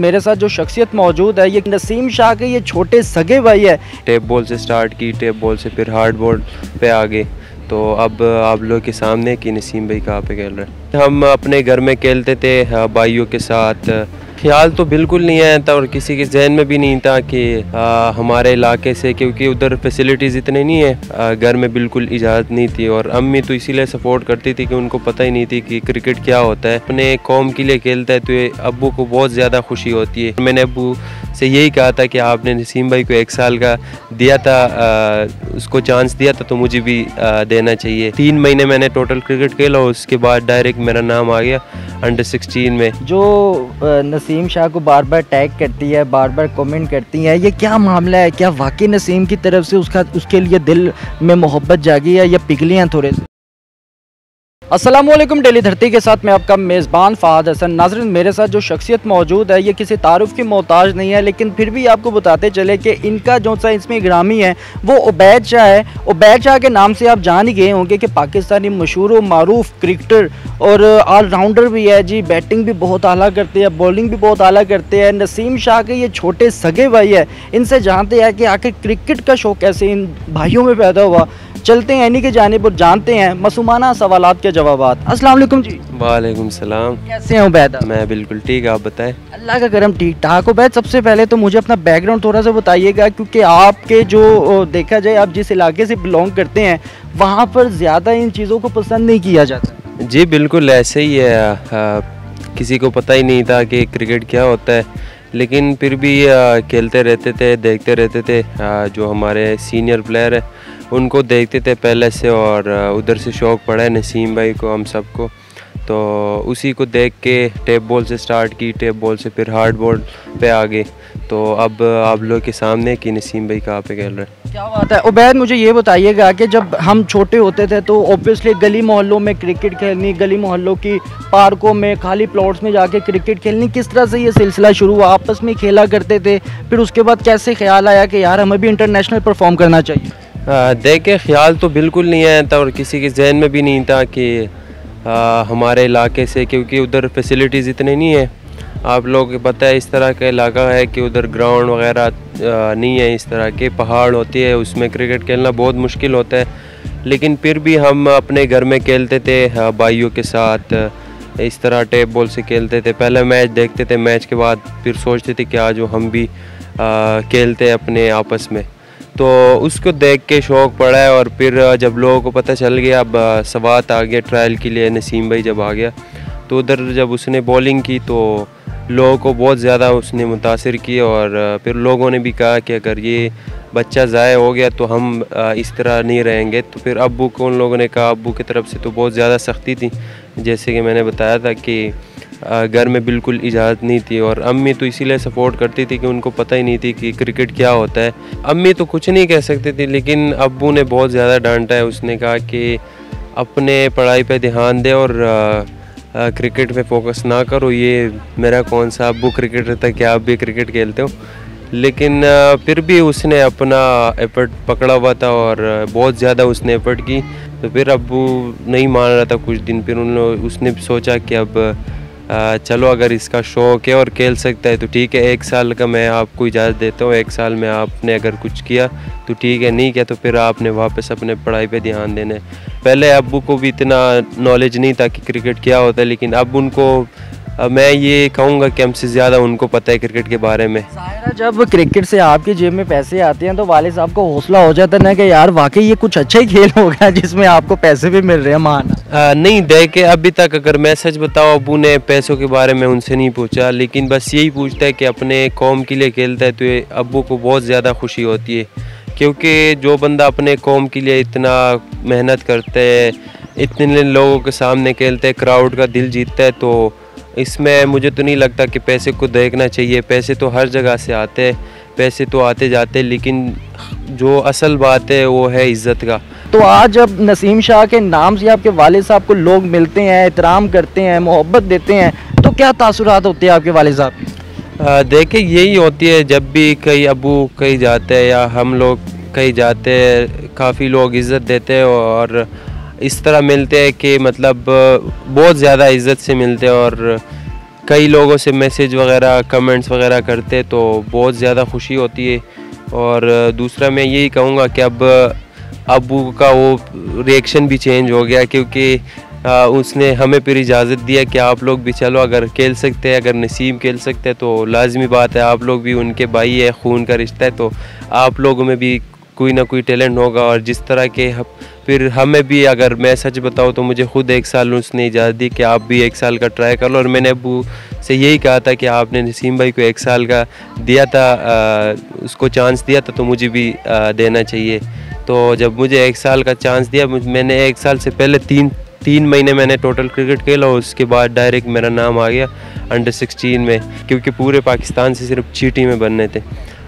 मेरे साथ जो शख्सियत मौजूद है, ये नसीम शाह के ये छोटे सगे भाई है। टेप बॉल से स्टार्ट की, टेप बॉल से फिर हार्ड बॉल पे आ गए तो अब आप लोग के सामने कि नसीम भाई कहाँ पे खेल रहे हैं? हम अपने घर में खेलते थे, भाइयों के साथ ख्याल तो बिल्कुल नहीं आया था और किसी के जहन में भी नहीं था कि आ, हमारे इलाके से क्योंकि उधर फैसिलिटीज़ इतने नहीं है। घर में बिल्कुल इजाज़त नहीं थी और अम्मी तो इसीलिए सपोर्ट करती थी कि उनको पता ही नहीं थी कि क्रिकेट क्या होता है। अपने कौम के लिए खेलता है तो अबू को बहुत ज़्यादा खुशी होती है। मैंने अबू से यही कहा था कि आपने नसीम भाई को एक साल का दिया था आ, उसको चांस दिया था तो मुझे भी आ, देना चाहिए। तीन महीने मैंने टोटल क्रिकेट खेला उसके बाद डायरेक्ट मेरा नाम आ गया। अंडर सिक्सटीन में। जो नसीम शाह को बार बार टैग करती है बार बार कमेंट करती है, ये क्या मामला है? क्या वाकई नसीम की तरफ़ से उसका, उसके लिए दिल में मोहब्बत जागी है या पिघली हैं थोड़े से? असलम डेली धरती के साथ मैं आपका मेज़बान फ़ाद हसन नाजरन। मेरे साथ जो शख्सियत मौजूद है, ये किसी तारुफ की मोहताज नहीं है, लेकिन फिर भी आपको बताते चले कि इनका जो सा इसमें ग्रामी है, वो उबैद शाह है। उबैद शाह के नाम से आप जान ही गए होंगे कि पाकिस्तानी मशहूर मरूफ क्रिकेटर और ऑलराउंडर भी है जी। बैटिंग भी बहुत आला करते हैं, बॉलिंग भी बहुत आला करते हैं। नसीम शाह के ये छोटे सगे भाई है, इनसे जानते हैं कि आखिर क्रिकेट का शौक़ कैसे इन भाइयों में पैदा हुआ। चलते हैं इन्हीं के जानब और जानते हैं मसूमाना सवाल के जवाब अस्सलाम जी। वालेकुम सलाम। कैसे हैं उबैद? मैं बिल्कुल ठीक आप बताएँ? अल्लाह का करम ठीक ठाक उबैद सबसे पहले तो मुझे अपना बैकग्राउंड थोड़ा सा बताइएगा क्योंकि आपके जो देखा जाए आप जिस इलाके से बिलोंग करते हैं वहाँ पर ज़्यादा इन चीज़ों को पसंद नहीं किया जाता। जी बिल्कुल ऐसे ही है। आ, किसी को पता ही नहीं था कि क्रिकेट क्या होता है लेकिन फिर भी खेलते रहते थे देखते रहते थे। आ, जो हमारे सीनियर प्लेयर है उनको देखते थे पहले से और उधर से शौक़ पड़ा है नसीम भाई को, हम सबको। तो उसी को देख के टेप बॉल से स्टार्ट की, टेप बॉल से फिर हार्ड बॉल पे आ गए। तो अब, आप लोग के सामने कि नसीम भाई कहाँ पे खेल रहे हैं? क्या बात है? उबैद, मुझे ये बताइएगा कि जब हम छोटे होते थे तो ऑब्वियसली गली मोहल्लों में क्रिकेट खेलनी, गली मोहल्लों की पार्कों में, खाली प्लॉट्स में जाके क्रिकेट खेलनी, किस तरह से ये सिलसिला शुरू हुआ? आपस में खेला करते थे, फिर उसके बाद कैसे ख्याल आया कि यार हमें भी इंटरनेशनल परफॉर्म करना चाहिए? देखे ख्याल तो बिल्कुल नहीं आया था और किसी के जहन में भी नहीं था कि आ, हमारे इलाके से क्योंकि उधर फैसिलिटीज़ इतने नहीं है। आप लोग पता है इस तरह का इलाका है कि उधर ग्राउंड वगैरह नहीं है इस तरह के पहाड़ होती है उसमें क्रिकेट खेलना बहुत मुश्किल होता है। लेकिन फिर भी हम अपने घर में खेलते थे भाइयों के साथ इस तरह टेप बॉल से खेलते थे। पहले मैच देखते थे मैच के बाद फिर सोचते थे कि आज वो हम भी खेलते अपने आपस में। तो उसको देख के शौक़ पड़ा है और फिर जब लोगों को पता चल गया, अब सवात आ गया ट्रायल के लिए, नसीम भाई जब आ गया तो उधर जब उसने बॉलिंग की तो लोगों को बहुत ज़्यादा उसने मुतासर किया और फिर लोगों ने भी कहा कि अगर ये बच्चा ज़ाय हो गया तो हम इस तरह नहीं रहेंगे। तो फिर अबू को, उन लोगों ने कहा अबू की तरफ़ से तो बहुत ज़्यादा सख्ती थी। जैसे कि मैंने बताया था कि घर में बिल्कुल इजाज़त नहीं थी और अम्मी तो इसीलिए सपोर्ट करती थी कि उनको पता ही नहीं थी कि क्रिकेट क्या होता है। अम्मी तो कुछ नहीं कह सकती थी, लेकिन अबू ने बहुत ज़्यादा डांटा है। उसने कहा कि अपने पढ़ाई पे ध्यान दे और क्रिकेट पे फोकस ना करो। ये मेरा कौन सा अब्बू क्रिकेटर था, क्या आप भी क्रिकेट खेलते हो? लेकिन फिर भी उसने अपना एफर्ट पकड़ा हुआ था और बहुत ज़्यादा उसने एफर्ट की। तो फिर अबू नहीं मान रहा था कुछ दिन। फिर उन उसने सोचा कि अब चलो अगर इसका शौक़ है और खेल सकता है तो ठीक है, एक साल का मैं आपको इजाज़त देता हूँ, एक साल में आपने अगर कुछ किया तो ठीक है, नहीं किया तो फिर आपने वापस अपने पढ़ाई पे ध्यान देना पहले अबू को भी इतना नॉलेज नहीं था कि क्रिकेट क्या होता है, लेकिन अब उनको मैं ये कहूँगा कि हमसे ज़्यादा उनको पता है क्रिकेट के बारे में। जब क्रिकेट से आपकी जेब में पैसे आते हैं तो वाले साहब को हौसला हो जाता है ना कि यार वाकई ये कुछ अच्छा ही खेल होगा जिसमें आपको पैसे भी मिल रहे हैं मान नहीं देखे अभी तक अगर मैं सच बताऊँ अबू ने पैसों के बारे में उनसे नहीं पूछा लेकिन बस यही पूछता है कि अपने कौम के लिए खेलता है तो अबू को बहुत ज़्यादा खुशी होती है। क्योंकि जो बंदा अपने कौम के लिए इतना मेहनत करते है इतने लोगों के सामने खेलते हैं क्राउड का दिल जीतता है तो इसमें मुझे तो नहीं लगता कि पैसे को देखना चाहिए। पैसे तो हर जगह से आते हैं। पैसे तो आते जाते लेकिन जो असल बात है वो है इज़्ज़त का। तो आज जब नसीम शाह के नाम से आपके वाले साहब को लोग मिलते हैं एहतराम करते हैं मोहब्बत देते हैं। तो क्या तासुरात होते हैं आपके वाले साहब? देखिए यही होती है जब भी कई अबू कहीं जाते हैं या हम लोग कहीं जाते हैं काफ़ी लोग इज़्ज़त देते हैं और इस तरह मिलते हैं कि मतलब बहुत ज़्यादा इज़्ज़त से मिलते हैं और कई लोगों से मैसेज वगैरह, कमेंट्स वगैरह करते तो बहुत ज़्यादा खुशी होती है। और दूसरा मैं यही कहूँगा कि अब अबू का वो रिएक्शन भी चेंज हो गया क्योंकि उसने हमें फिर इजाज़त दिया कि आप लोग भी चलो, अगर खेल सकते हैं, अगर नसीम खेल सकते हैं तो लाजमी बात है, आप लोग भी उनके भाई है, खून का रिश्ता है तो आप लोगों में भी कोई ना कोई टैलेंट होगा और जिस तरह के फिर हमें भी अगर मैं सच बताऊँ तो मुझे खुद एक साल उसने इजाज़त दी कि आप भी एक साल का ट्राई कर लो। और मैंने अबू से यही कहा था कि आपने नसीम भाई को एक साल का दिया था आ, उसको चांस दिया था तो मुझे भी आ, देना चाहिए। तो जब मुझे एक साल का चांस दिया मैंने एक साल से पहले तीन तीन महीने मैंने टोटल क्रिकेट खेला और उसके बाद डायरेक्ट मेरा नाम आ गया अंडर सिक्सटीन में क्योंकि पूरे पाकिस्तान से सिर्फ़ छः टीमें बनने थे।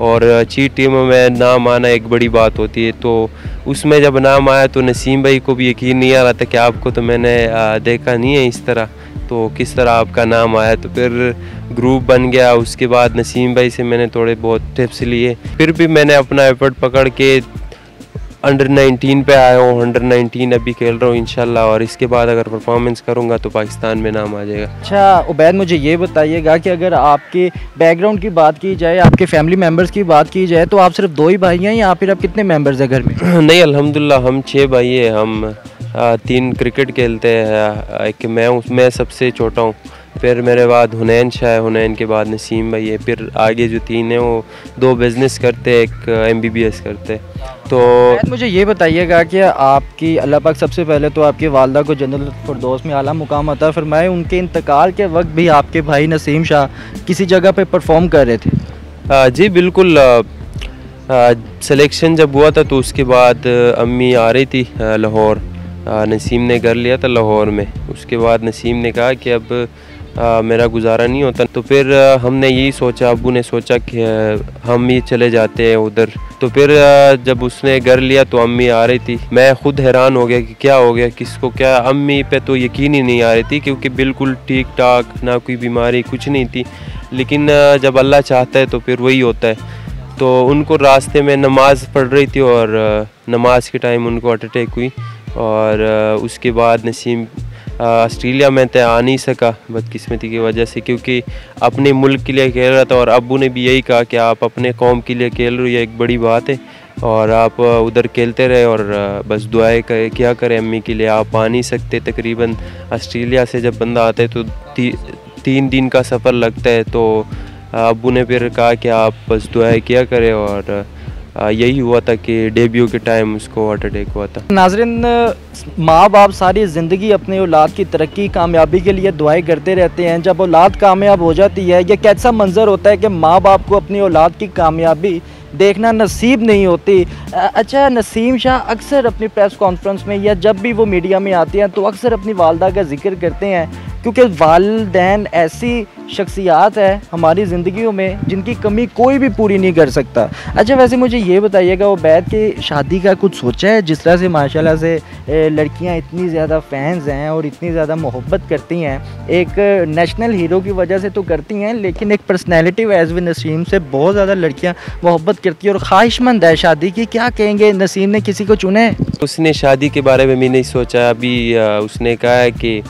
और अच्छी टीम में नाम आना एक बड़ी बात होती है तो उसमें जब नाम आया तो नसीम भाई को भी यकीन नहीं आ रहा था कि आपको तो मैंने देखा नहीं है इस तरह। तो किस तरह आपका नाम आया? तो फिर ग्रुप बन गया, उसके बाद नसीम भाई से मैंने थोड़े बहुत टिप्स लिए। फिर भी मैंने अपना एफर्ट पकड़ के अंडर 19 पे आया हूँ अंडर 19 अभी खेल रहा हूँ इनशाला और इसके बाद अगर परफॉर्मेंस करूँगा तो पाकिस्तान में नाम आ जाएगा। अच्छा उबैद मुझे ये बताइएगा कि अगर आपके बैकग्राउंड की बात की जाए आपके फैमिली मेंबर्स की बात की जाए तो आप सिर्फ़ दो ही भाई हैं या फिर आप कितने मेंबर्स हैं घर में? नहीं अलहमदिल्ला हम छः भाई हैं। हम तीन क्रिकेट खेलते हैं। एक मैं उसमें सबसे छोटा हूँ। फिर मेरे बाद हुनैन शाह है। हुनैन के बाद नसीम भाई है। फिर आगे जो तीन है वो दो बिज़नेस करते एक एम बी बी एस करते। तो मुझे ये बताइएगा कि आपकी अल्लाह पाक सबसे पहले तो आपकी वालदा को जनरल फरदोस में आला मुकाम आता फिर मैं उनके इंतकाल के वक्त भी आपके भाई नसीम शाह किसी जगह पे परफॉर्म कर रहे थे। आ, जी बिल्कुल सिलेक्शन जब हुआ था तो उसके बाद अम्मी आ रही थी लाहौर। नसीम ने कर लिया था लाहौर में। उसके बाद नसीम ने कहा कि अब आ, मेरा गुजारा नहीं होता। तो फिर आ, हमने यही सोचा अबू ने सोचा कि आ, हम ही चले जाते हैं उधर। तो फिर आ, जब उसने घर लिया तो अम्मी आ रही थी। मैं खुद हैरान हो गया कि क्या हो गया किसको क्या। अम्मी पे तो यकीन ही नहीं आ रही थी क्योंकि बिल्कुल ठीक ठाक ना कोई बीमारी कुछ नहीं थी। लेकिन आ, जब अल्लाह चाहता है तो फिर वही होता है। तो उनको रास्ते में नमाज़ पढ़ रही थी और नमाज़ के टाइम उनको हार्ट अटैक हुई और उसके बाद नसीम ऑस्ट्रेलिया में तो आ नहीं सका बदकिस्मती की वजह से क्योंकि अपने मुल्क के लिए खेल रहा था और अबू ने भी यही कहा कि आप अपने कौम के लिए खेल रहे हो ये एक बड़ी बात है। और आप उधर खेलते रहे और बस दुआएँ करे क्या करें अम्मी के लिए आप आ नहीं सकते। तकरीबन ऑस्ट्रेलिया से जब बंदा आता है तो ती, तीन दिन का सफ़र लगता है तो अबू ने फिर कहा कि आप बस दुआएँ किया करें और यही हुआ था कि डेब्यू के टाइम उसको हार्ट अटैक हुआ था। नाजरन माँ बाप सारी ज़िंदगी अपने औलाद की तरक्की, कामयाबी के लिए दुआएँ करते रहते हैं। जब औलाद कामयाब हो जाती है, यह कैसा मंजर होता है कि माँ बाप को अपनी औलाद की कामयाबी देखना नसीब नहीं होती। अच्छा नसीम शाह अक्सर अपनी प्रेस कॉन्फ्रेंस में या जब भी वो मीडिया में आते हैं तो अक्सर अपनी वालदा का ज़िक्र करते हैं। क्योंकि वालदेन ऐसी शख्सियात है हमारी ज़िंदगियों में जिनकी कमी कोई भी पूरी नहीं कर सकता। अच्छा वैसे मुझे ये बताइएगा, वो बैद के शादी का कुछ सोचा है? जिस तरह से माशाल्लाह से लड़कियाँ इतनी ज़्यादा फैंस हैं और इतनी ज़्यादा मोहब्बत करती हैं। एक नेशनल हीरो की वजह से तो करती हैं, लेकिन एक पर्सनैलिटी एज व नसीम से बहुत ज़्यादा लड़कियाँ मोहब्बत करती हैं और ख्वाहिशमंद है शादी की। क्या कहेंगे नसीम ने किसी को चुने उसने शादी के बारे में भी नहीं सोचा। अभी उसने कहा है कि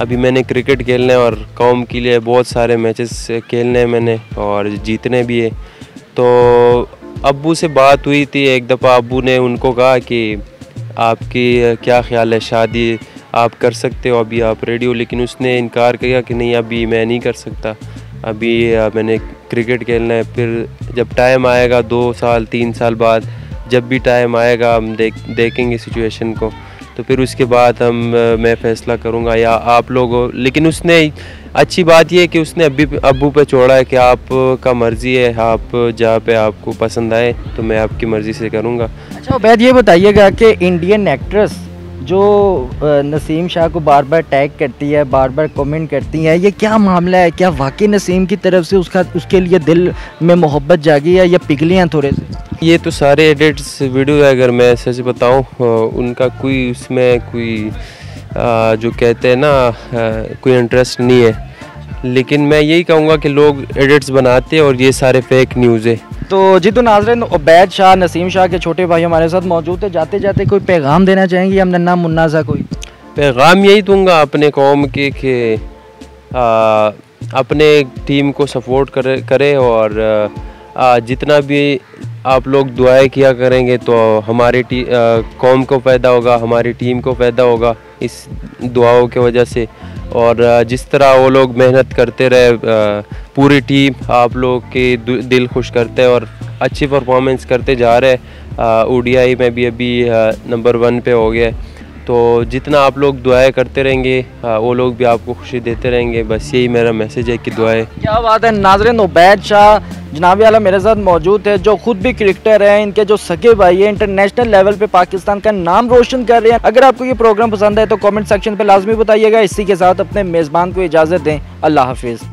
अभी मैंने क्रिकेट खेलने और कौम के लिए बहुत सारे मैचेस खेलने मैंने और जीतने भी है। तो अबू से बात हुई थी, एक दफ़ा अबू ने उनको कहा कि आपकी क्या ख्याल है, शादी आप कर सकते हो, अभी आप रेडी हो। लेकिन उसने इनकार किया कि नहीं, अभी मैं नहीं कर सकता। अभी मैंने क्रिकेट खेलना है, फिर जब टाइम आएगा, दो साल, तीन साल बाद जब भी टाइम आएगा, हम देख, देखेंगे सिचुएशन को। तो फिर उसके बाद हम मैं फ़ैसला करूँगा या आप लोग, लेकिन उसने, अच्छी बात यह कि उसने अभी अबू पे छोड़ा है कि आप का मर्ज़ी है, आप जहाँ पे आपको पसंद आए तो मैं आपकी मर्ज़ी से करूँगा। अच्छा वैद ये बताइएगा कि इंडियन एक्ट्रेस जो नसीम शाह को बार बार टैग करती है बार बार कमेंट करती है, ये क्या मामला है? क्या वाकई नसीम की तरफ़ से उसका, उसके लिए दिल में मोहब्बत जागी है या पिघली हैं थोड़े से? ये तो सारे एडिट्स वीडियो है, अगर मैं सच बताऊँ उनका कोई उसमें कोई जो कहते हैं ना कोई इंटरेस्ट नहीं है। लेकिन मैं यही कहूँगा कि लोग एडिट्स बनाते हैं और ये सारे फेक न्यूज़ है। तो जी तो नाजरन उबैद शाह नसीम शाह के छोटे भाई हमारे साथ मौजूद है जाते जाते कोई पैगाम देना चाहेंगे हम नन्ना मुन्ना सा कोई? पैगाम यही दूँगा अपने कौम के कि अपने टीम को सपोर्ट करे करे और आ, जितना भी आप लोग दुआएँ किया करेंगे तो हमारी कौम को फ़ायदा होगा हमारी टीम को फ़ायदा होगा। इस दुआओं के वजह से और जिस तरह वो लोग मेहनत करते रहे पूरी टीम आप लोग के दिल खुश करते और अच्छी परफॉर्मेंस करते जा रहे ओडीआई में भी अभी नंबर वन पे हो गए। तो जितना आप लोग दुआएँ करते रहेंगे वो लोग भी आपको खुशी देते रहेंगे। बस यही मेरा मैसेज है कि दुआएँ। क्या बात है, नाजरन, उबैद शाह जनाबी आला मेरे साथ मौजूद है, जो खुद भी क्रिकेटर हैं, इनके जो सगे भाई है इंटरनेशनल लेवल पे पाकिस्तान का नाम रोशन कर रहे हैं। अगर आपको ये प्रोग्राम पसंद है तो कॉमेंट सेक्शन पे लाजमी बताइएगा। इसी के साथ अपने मेज़बान को इजाज़त दें। अल्लाह हाफिज़।